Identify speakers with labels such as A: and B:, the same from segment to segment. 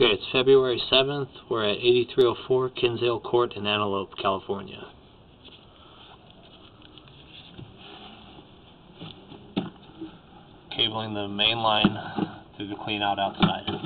A: Okay, it's February 7th. We're at 8304 Kinsale Court in Antelope, California. Cabling the main line to the clean out outside.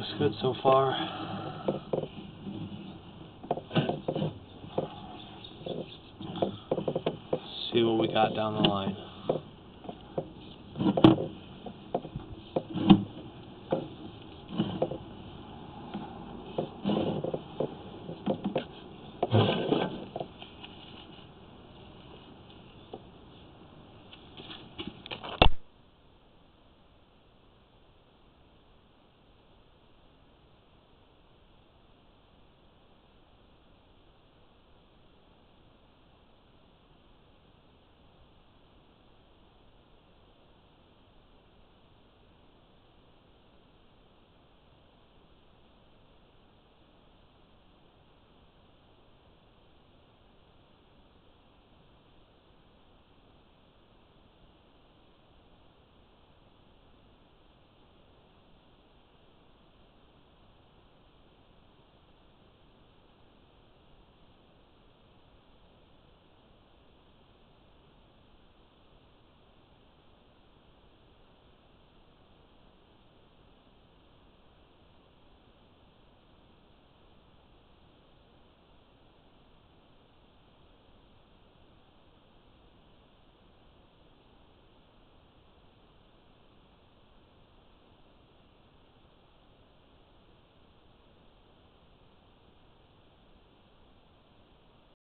A: Looks good so far. See what we got down the line.